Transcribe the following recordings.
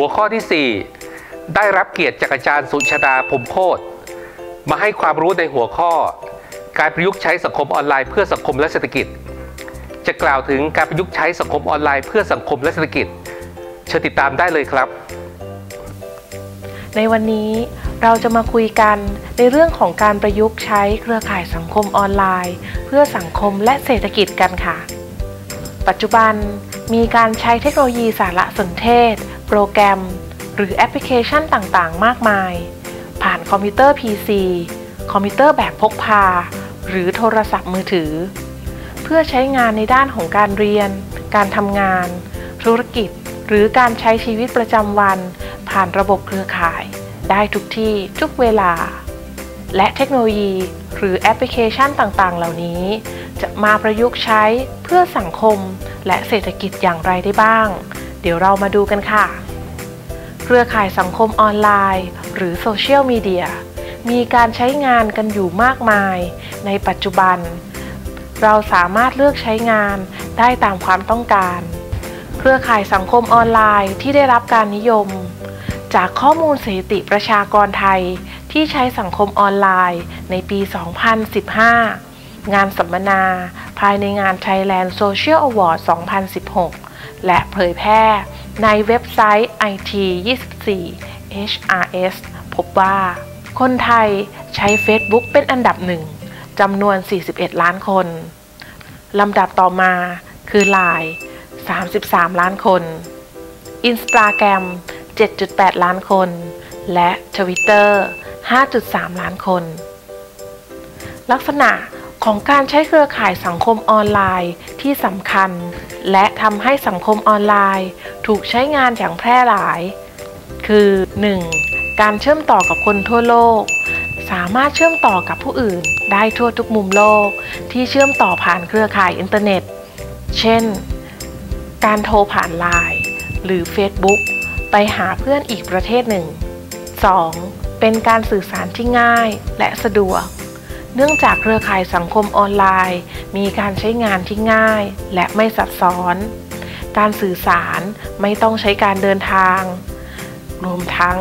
หัวข้อที่ 4 ได้รับเกียรติจากอาจารย์สุชาดาพมโคตรมาให้ความรู้ในหัวข้อ การประยุกต์ใช้สังคมออนไลน์เพื่อสังคมและเศรษฐกิจ จะกล่าวถึงการประยุกต์ใช้สังคมออนไลน์เพื่อสังคมและเศรษฐกิจ เชิญติดตามได้เลยครับ ในวันนี้เราจะมาคุยกันในเรื่องของการประยุกต์ใช้เครือข่ายสังคมออนไลน์ เพื่อสังคมและเศรษฐกิจกันค่ะ ปัจจุบันมีการใช้เทคโนโลยีสารสนเทศ โปรแกรม หรือแอปพลิเคชันต่างๆ มากมาย ผ่านคอมพิวเตอร์ PC คอมพิวเตอร์แบบพกพา หรือโทรศัพท์มือถือ เพื่อใช้งานในด้านของการเรียน การทำงาน ธุรกิจ หรือการใช้ชีวิตประจำวัน ผ่านระบบเครือข่าย ได้ทุกที่ทุกเวลา และเทคโนโลยีหรือแอปพลิเคชันต่างๆ เหล่านี้ จะมาประยุกต์ใช้เพื่อสังคมและเศรษฐกิจอย่างไรได้บ้าง เดี๋ยวเรามาดูกันค่ะ เครือข่ายสังคมออนไลน์ หรือโซเชียลมีเดียมีการใช้งานกันอยู่มากมาย ในปัจจุบัน เราสามารถเลือกใช้งานได้ตามความต้องการ เครือข่ายสังคมออนไลน์ที่ได้รับการนิยม จากข้อมูลสถิติประชากรไทยที่ใช้สังคมออนไลน์ในปี 2015 งานสัมมนา ภายในงาน Thailand Social Award 2016 และเผยแพร่ ในเว็บไซต์ IT24 HRS พบว่า คนไทยใช้ Facebook เป็นอันดับหนึ่งจำนวน 41 ล้านคน ลำดับต่อมาคือ Line 33 ล้านคน Instagram 7.8 ล้านคน และ Twitter 5.3 ล้านคน ลักษณะ ของการใช้เครือข่ายสังคมออนไลน์ที่สำคัญ และทำให้สังคมออนไลน์ ถูกใช้งานอย่างแพร่หลาย คือ 1. การเชื่อมต่อกับคนทั่วโลก สามารถเชื่อมต่อกับผู้อื่น ได้ทั่วทุกมุมโลก ที่เชื่อมต่อผ่านเครือข่ายอินเทอร์เน็ต เช่น การโทรผ่านไลน์หรือ Facebook ไปหาเพื่อนอีกประเทศหนึ่ง 2. เป็นการสื่อสารที่ง่ายและสะดวก เนื่องจากเครือข่ายสังคมออนไลน์ มีการใช้งานที่ง่ายและไม่ซับซ้อน การสื่อสารไม่ต้องใช้การเดินทาง รวมทั้ง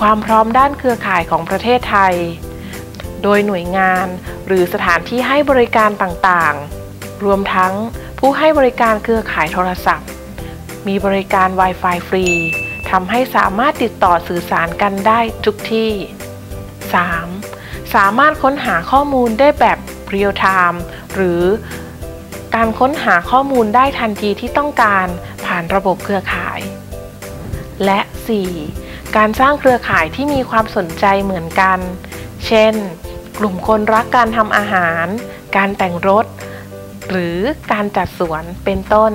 ความพร้อมด้านเครือข่ายของประเทศไทย โดยหน่วยงานหรือสถานที่ให้บริการต่างๆ รวมทั้งผู้ให้บริการเครือข่ายโทรศัพท์ มีบริการ Wi-Fi ฟรีทำให้สามารถติดต่อสื่อสารกันได้ทุกที่ 3. สามารถค้นหาข้อมูลได้แบบเรียลไทม์หรือการค้นหาข้อมูลได้ทันทีที่ต้องการผ่านระบบเครือข่าย และ 4. การสร้างเครือข่ายที่มีความสนใจเหมือนกัน เช่น กลุ่มคนรักการทำอาหาร การแต่งรถ หรือการจัดสวนเป็นต้น